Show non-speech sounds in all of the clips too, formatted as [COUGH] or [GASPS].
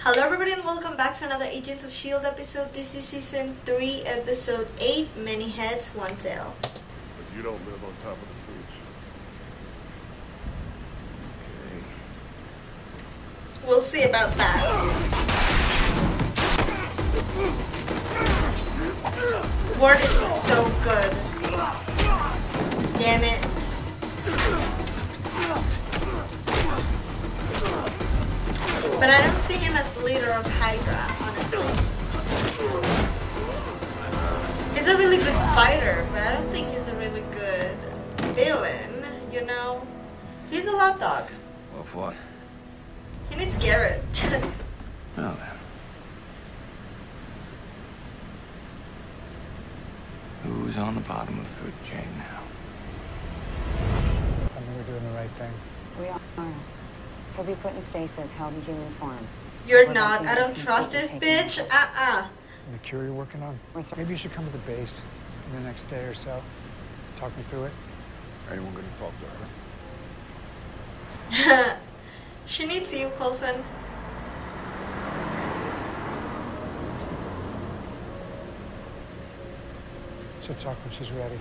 Hello everybody and welcome back to another Agents of S.H.I.E.L.D. episode. This is season 3, episode 8, Many Heads, One Tale. But you don't live on top of the fridge. Okay. We'll see about that. Word is so good. Damn it. But I don't see him as leader of Hydra, honestly. He's a really good fighter, but I don't think he's a really good villain, you know? He's a lapdog. Well, for what? He needs Garrett. [LAUGHS] Oh, well then. Who's on the bottom of the food chain now? Tell me we're doing the right thing. We are. He'll be put in stasis, held in human form. You're We're not. I don't trust this bitch. him. Uh-uh. The cure you're working on? Maybe you should come to the base in the next day or so. Talk me through it. Anyone gonna talk to her? [LAUGHS] she needs you, Coulson. She'll talk when she's ready.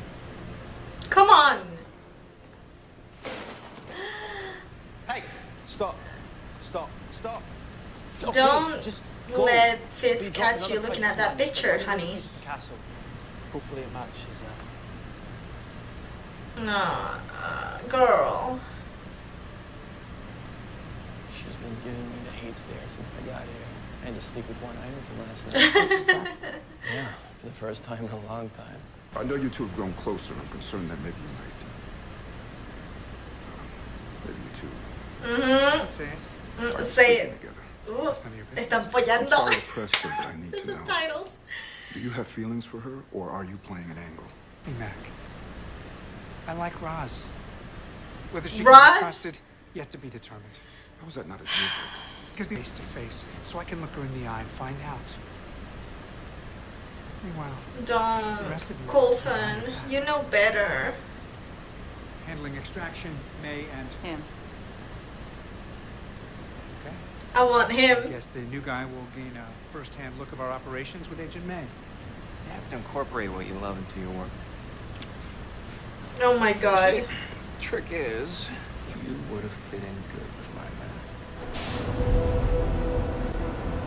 Come on. Hey, stop. Stop. Stop. Oh, Don't please, just go. Let We Fitz dropped catch you looking at that picture, on another honey. piece of Picasso. Hopefully it matches. Uh, No, uh, girl. she's been giving me the hate stare since I got here. I had to sleep with one eye open last night. [LAUGHS] yeah, for the first time in a long time. I know you two have grown closer. I'm concerned that maybe you might. uh, Maybe you two. Mm-hmm. Say it. Mm, say it. Together. Ooh, None of your business. están follando. sorry to press you, but I need [LAUGHS] The to know. subtitles. Do you have feelings for her, or are you playing an angle? Hey, Mac. I like Roz. Whether she Roz? can be trusted, yet to be determined. How is that not a deal? Because they're face to face, so I can look her in the eye and find out. Meanwhile, The rest Don't. you- Coulson, you know better. handling extraction, May, and Him. okay. I want him. Yes, the new guy will gain a first-hand look of our operations with Agent May. You have to incorporate what you love into your work. Oh my god. See, trick is, you would have fit in good with my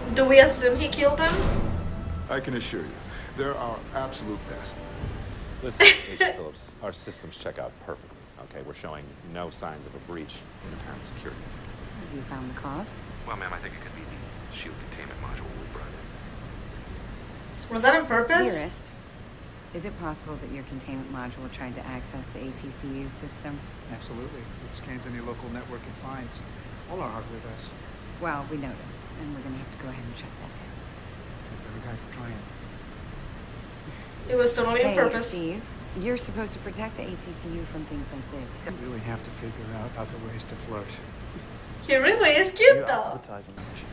man. Do we assume he killed him? I can assure you, they're our absolute best. Listen, [LAUGHS] Agent Phillips, our systems check out perfectly. Okay, we're showing no signs of a breach in apparent security. Have you found the cause? Well, ma'am, I think it could be the shield containment module we brought in. Was that on purpose? Dearest, is it possible that your containment module tried to access the ATCU system? Absolutely. It scans any local network it finds. All our hardware does. Well, we noticed, and we're gonna have to go ahead and check that down. Thank every guy for trying. It was totally on Hey, purpose. Steve, you're supposed to protect the ATCU from things like this. We really have to figure out other ways to flirt. He really is cute though. advertising the mission.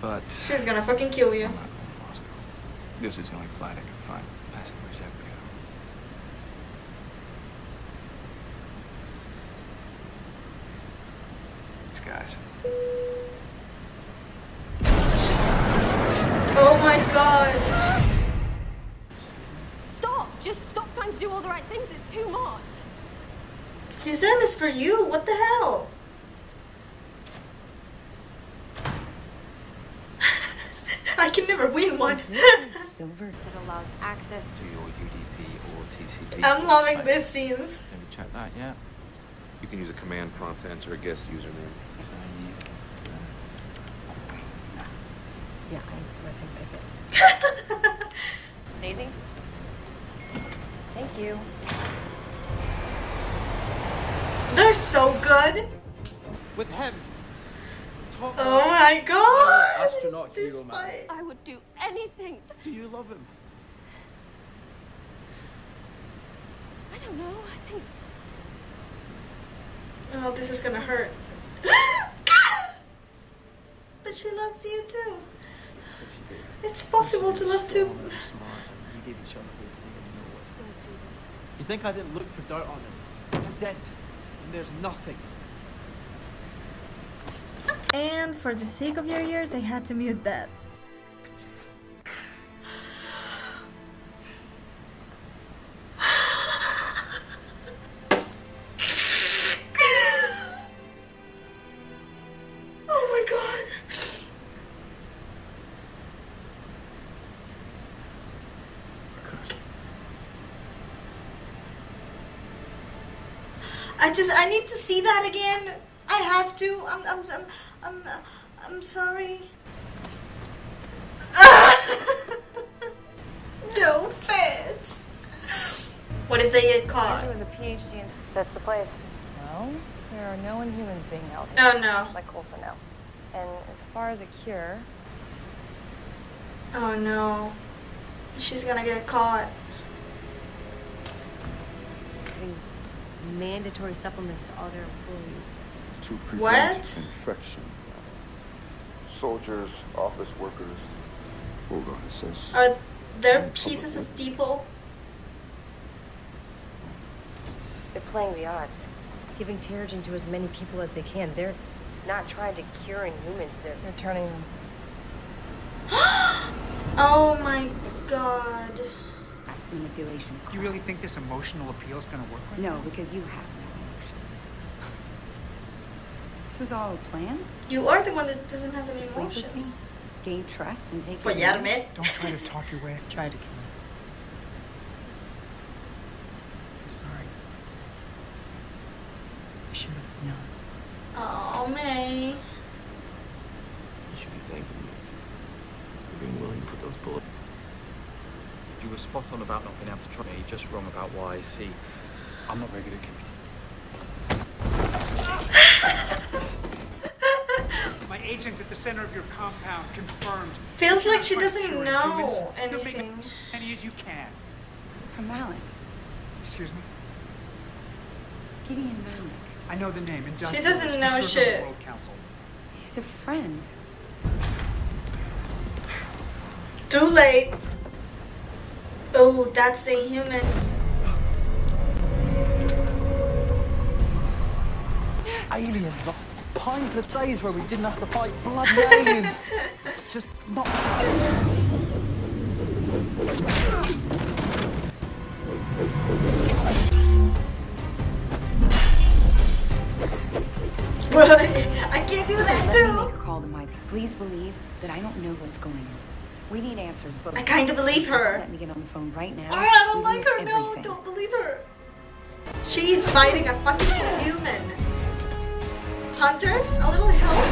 But She's gonna fucking kill you. I'm not going to Moscow. This is the only flight I can find. Passengers everywhere. These guys. Oh my god. Stop! Just stop trying to do all the right things. It's too much. His name is for you. What the hell? I can never win one. [LAUGHS] Silver It allows access. To your UDP or TCP. I'm loving Right. these scenes. Have you checked that yet? You can use a command prompt to enter a guest username. So you- Yeah, I let him pick it. Daisy? Thank you. They're so good. With him. Top Oh my god. astronaut This hero man. fight. I would do anything. Do you love him? I don't know. I think Oh, this is gonna hurt. [GASPS] but she loves you too. It's possible to love two. You give each other. You know what? we'll do this. You think I didn't look for dirt on him? I did. And there's nothing. And for the sake of your ears, I had to mute that. [SIGHS] Oh my god. I just I need to see that again. I have to. I'm I'm I'm I'm, uh, I'm sorry. [LAUGHS] Don't fit. What if they get caught? Andrew was a PhD in. That's the place. No, there are no inhumans being held. Oh no. Like Coulson now. And as far as a cure, Oh no. She's gonna get caught. mandatory supplements to all their employees. To prevent What? infection. Soldiers, office workers. Hold on, it says. Are there pieces of people? They're playing the odds, giving Terrigen to as many people as they can. They're not trying to cure inhumans. They're, they're turning them. [GASPS] Oh my god. Manipulation. You really think this emotional appeal is going to work? Right No, now? because you have no emotions. This was all a plan? You are the one that doesn't have any sleep emotions. Gain trust and take Well, your yeah, lead? admit. Don't try to talk your way. Try to kill me. I'm sorry. I should have known. Oh, May. You should be thanking me for being willing to put those bullets. You were spot on about not being able to trust me, just wrong about why. See, I'm not very good at communicating. [LAUGHS] My agent at the center of your compound confirmed. Feels like she doesn't curing know humans. Anything. as many as you can. From Malik. Excuse me. Gideon Malik. I know the name. She doesn't know served on the shit. He's a friend. Too late. Oh, that's the human. Aliens. I pined the days where we didn't have to fight bloody aliens. [LAUGHS] it's just not. Well, I can't do that Let me too. make a call to my. Please believe that I don't know what's going on. We need answers, but I kind of believe her. Let me get on the phone right now. Oh, I don't We like lose her. No, don't believe her. She's fighting a fucking human. Hunter, a little help.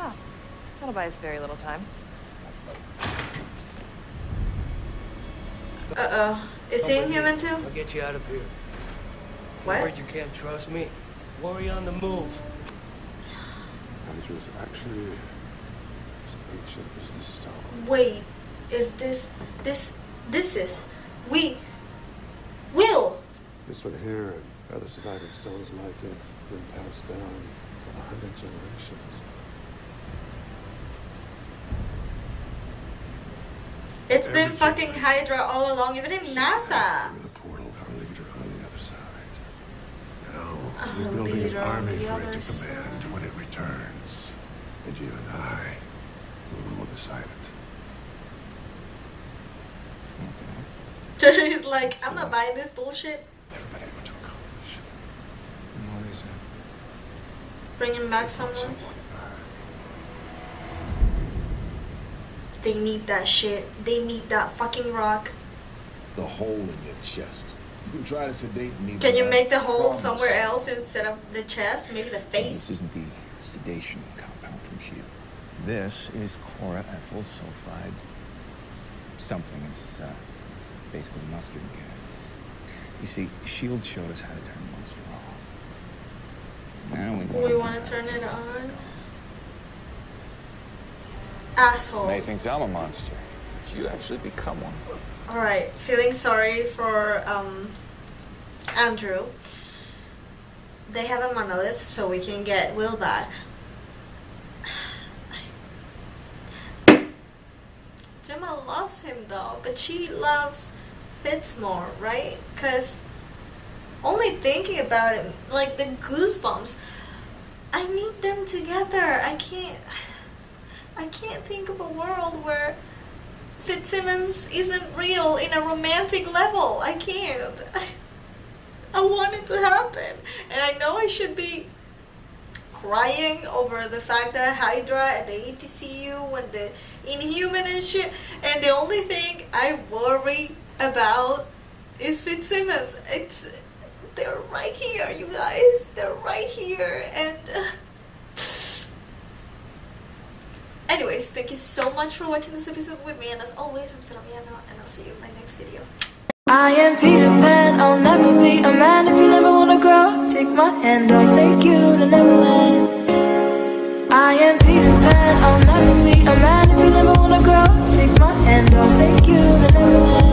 Oh, that'll buy us very little time. Uh oh. Is he human too? I'll get you out of here. What? Worried you can't trust me? Worry on the move. Andrew's actually as ancient as the stone. Wait, is this this this is we Will? This one here and other surviving stones like it been passed down for a hundred generations. It's been fucking Hydra all along, even in NASA. Through the portal, our leader on the other side. Now Our we're building an army for it to side. command when it returns. And you and I will rule beside [LAUGHS] it. He's like, I'm not buying this bullshit. Never been able to accomplish. And what is it? Bringing back someone. Someone. They need that shit. They need that fucking rock. The hole in your chest. You can try to sedate me. Can you make the hole promise somewhere else instead of the chest? Maybe the face? This isn't the sedation compound from SHIELD. This is chloroethyl sulfide something. It's uh, basically mustard gas. You see, SHIELD showed us how to turn monster off. Now we, We want to turn it on. Asshole. May thinks I'm a monster. But you actually become one. Alright, feeling sorry for um, Andrew. They have a monolith, so we can get Will back. [SIGHS] Jemma loves him though, but she loves Fitz more, right? Because only thinking about it, like the goosebumps, I need them together. I can't. I can't think of a world where Fitzsimmons isn't real in a romantic level. I can't. I, [LAUGHS] I want it to happen. And I know I should be crying over the fact that Hydra and the ATCU and the Inhuman and shit. And the only thing I worry about is Fitzsimmons. It's they're right here, you guys. They're right here, and. Uh, Anyways, thank you so much for watching this episode with me, and as always, I'm Sora Miyano, and I'll see you in my next video. I am Peter Pan, I'll never be a man if you never wanna grow. Take my hand, I'll take you to Neverland. I am Peter Pan, I'll never be a man if you never wanna grow. Take my hand, I'll take you to Neverland.